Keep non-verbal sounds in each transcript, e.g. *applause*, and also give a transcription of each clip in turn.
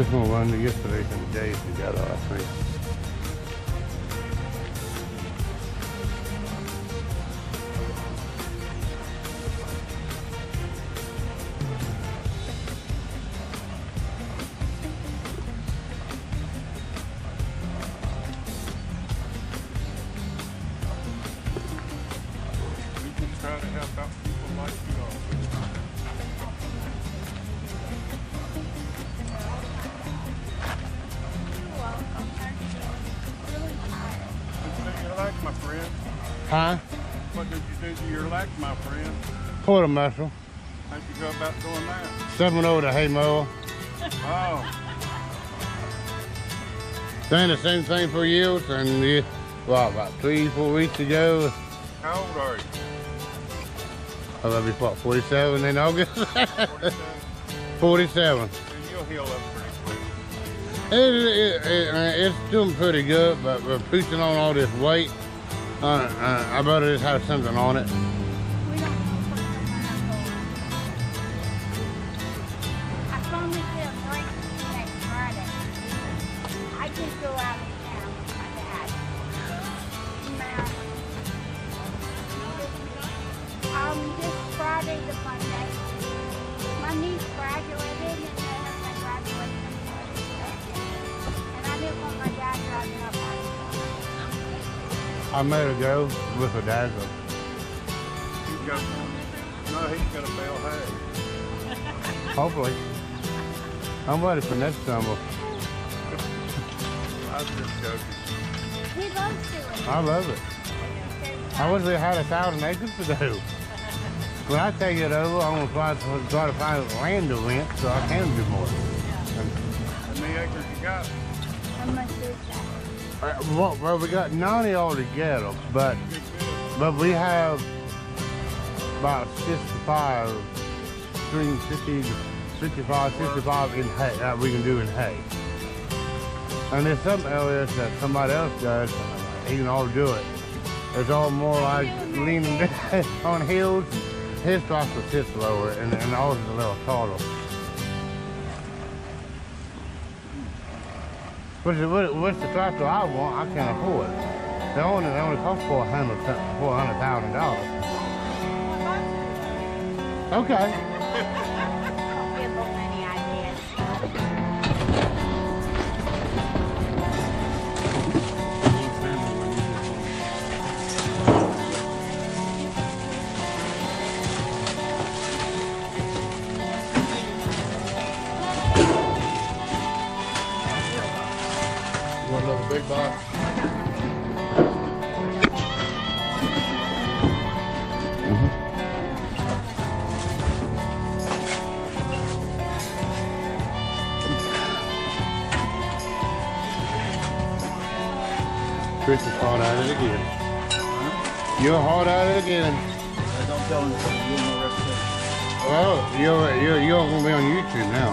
this one run yesterday and the days we. Quarter mile. How'd you go about doing that? Stepping over oh the hay mower. oh. Done the same thing for years, and you, well, about three, four weeks ago. How old are you? I'll be about 47 in August? 47. 47. And you'll heal up pretty quick. It, it, it, uh, it's doing pretty good, but we're pushing on all this weight. Uh, uh, I better just have something on it. With her dad. so He's got, no, he's got a bell hay. *laughs* Hopefully. I'm ready for next summer. I was just joking. He loves doing it. I love it. I wish they had a thousand acres to do. *laughs* When I take it over, I'm gonna try to, try to find land to rent so I can do more. How many acres you got? How much is that? Uh, Well, well, we got 90 altogether, but but we have about 65, between 50, 55, 65 in hay that we can do in hay. And there's some areas that somebody else does, he can all do it. It's all more like leaning *laughs* on hills. His tractor sits lower and, and ours is a little taller. Which is what, what's the tractor I want, I can't afford. They only, they only cost four hundred, four hundred thousand dollars. Oh, okay. Chris is hard at it again. You're hard at it again. I Don't tell him, you know, reputation. Well, you're you're you're gonna be on YouTube now.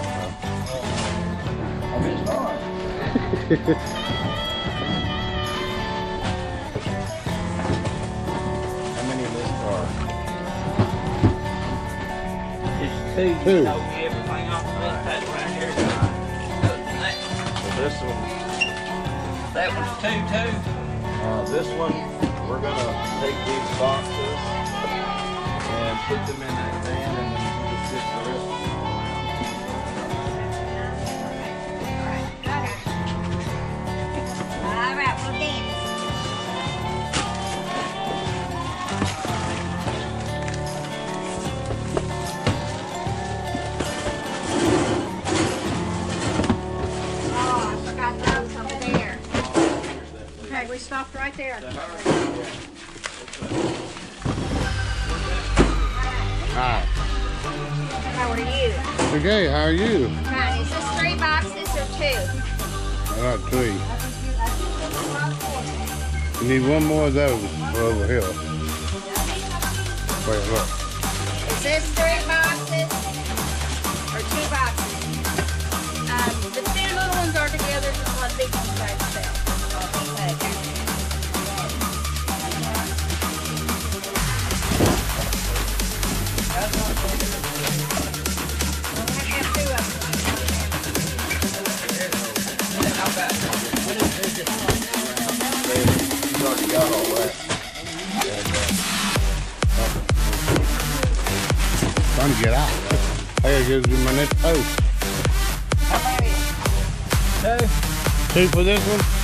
I mean, it's hard. *laughs* How many in this car? It's two. Two. You know everything off of this pad right here. So this one, that one's two too. Uh, this one, we're gonna take these boxes and put them in that Okay, we stopped right there. Hi. How are you? Okay, how are you? Right, is this three boxes or two? I got three. You need one more of those over here. Wait, look. Oh. next. Two. Two for this one?